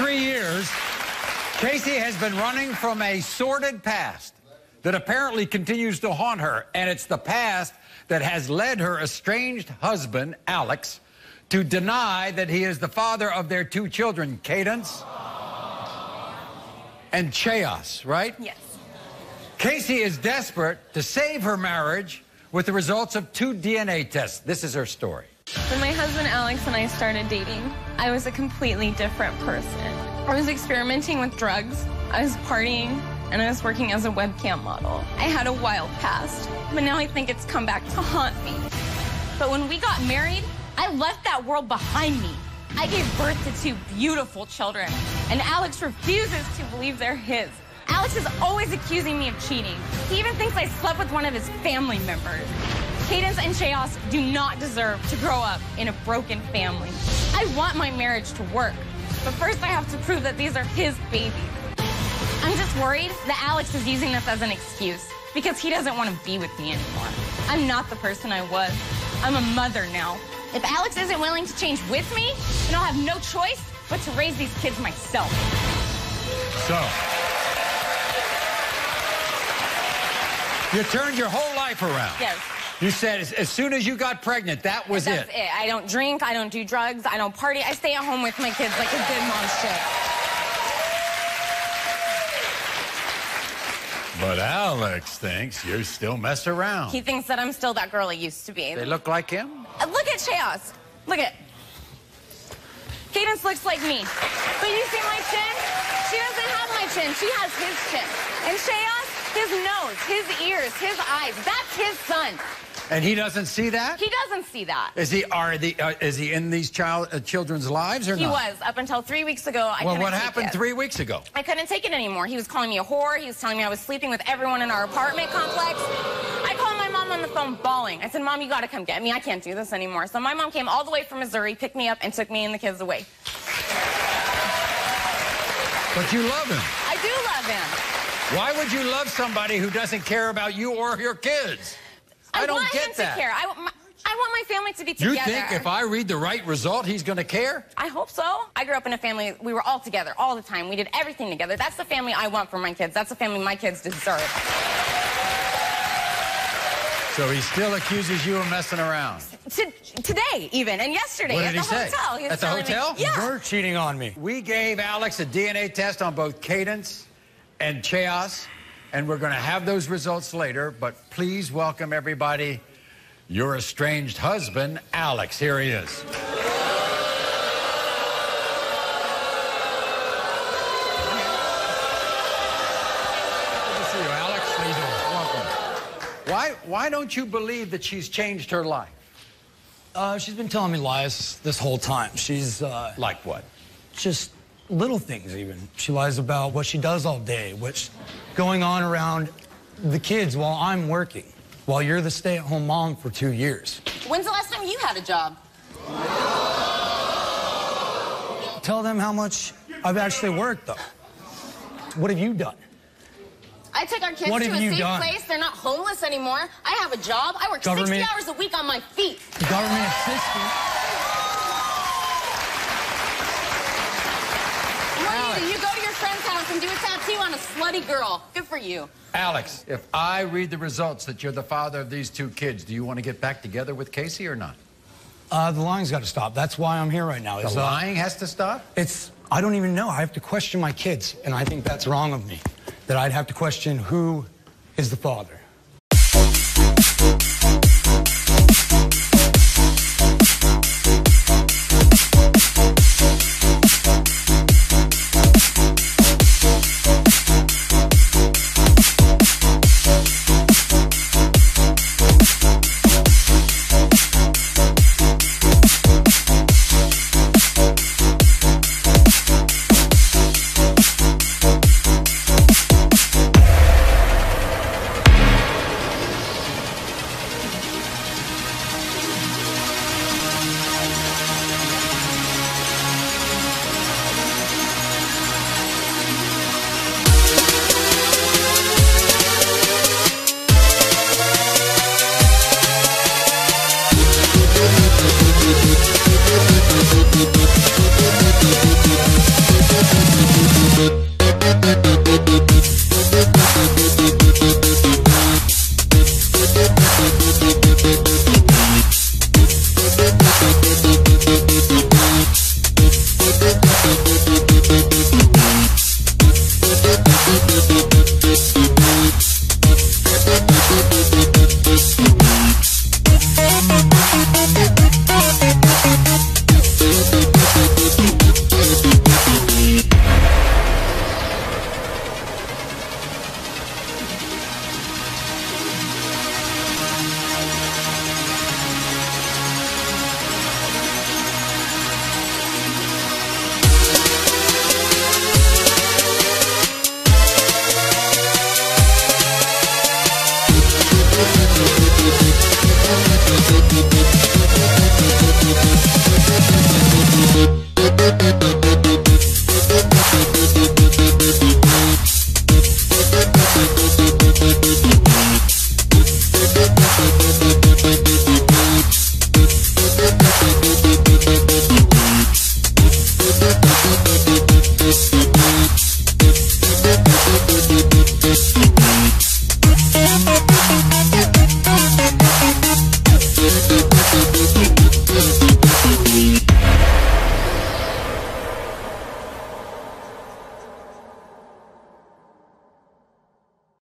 three years, Casey has been running from a sordid past that apparently continues to haunt her. And it's the past that has led her estranged husband, Alex, to deny that he is the father of their two children, Cadence and Chaos, right? Yes. Casey is desperate to save her marriage with the results of two DNA tests. This is her story. When my husband Alex and I started dating, I was a completely different person. I was experimenting with drugs, I was partying, and I was working as a webcam model. I had a wild past, but now I think it's come back to haunt me. But when we got married, I left that world behind me. I gave birth to two beautiful children, and Alex refuses to believe they're his. Alex is always accusing me of cheating. He even thinks I slept with one of his family members. Cadence and Chaos do not deserve to grow up in a broken family. I want my marriage to work, but first I have to prove that these are his babies. I'm just worried that Alex is using this as an excuse because he doesn't want to be with me anymore. I'm not the person I was. I'm a mother now. If Alex isn't willing to change with me, then I'll have no choice but to raise these kids myself. So, you turned your whole life around. Yes. You said as, as soon as you got pregnant, that was That's it. it. I don't drink, I don't do drugs, I don't party. I stay at home with my kids like a good mom should. But Alex thinks you still mess around. He thinks that I'm still that girl I used to be. They look like him? Uh, Look at Chaos. Look at. Cadence looks like me. But you see my chin? She doesn't have my chin. She has his chin. And Chaos, his nose, his ears, his eyes. That's his son. And he doesn't see that? He doesn't see that. Is he are the uh, is he in these child uh, children's lives or He not? was up until three weeks ago. I Well, what happened it. three weeks ago? I couldn't take it anymore. He was calling me a whore. He was telling me I was sleeping with everyone in our apartment complex. I called my mom on the phone bawling. I said, Mom, you gotta come get me. I can't do this anymore. So my mom came all the way from Missouri, picked me up, and took me and the kids away. But you love him. I do love him. Why would you love somebody who doesn't care about you or your kids? I, don't want get him that. to care. I, want my, I want my family to be together. You together. think if I read the right result, he's going to care? I hope so. I grew up in a family, we were all together all the time. We did everything together. That's the family I want for my kids. That's the family my kids deserve. So he still accuses you of messing around. To, today, even, and yesterday What at did the say? hotel. He was At the telling me- hotel? yeah. You're cheating on me. We gave Alex a DNA test on both Cadence and Chaos, and we're going to have those results later. But please welcome everybody, your estranged husband, Alex. Here he is. Good to see you, Alex. How you doing? Welcome. Why, why don't you believe that she's changed her life? Uh, she's been telling me lies this whole time. She's uh, Like what? just little things, even. She lies about what she does all day, what's going on around the kids while I'm working, while you're the stay at home mom for two years. When's the last time you had a job? Tell them how much I've actually worked, though. What have you done? I took our kids What to a safe done? place. They're not homeless anymore. I have a job. I work 60 hours a week on my feet. Government assistant. Maria, you go to your friend's house and do a tattoo on a slutty girl. Good for you. Alex, if I read the results that you're the father of these two kids, do you want to get back together with Casey or not? Uh, the lying's got to stop. That's why I'm here right now. The It's, uh, lying has to stop? It's, I don't even know. I have to question my kids, and I think that's wrong of me. That I'd have to question who is the father.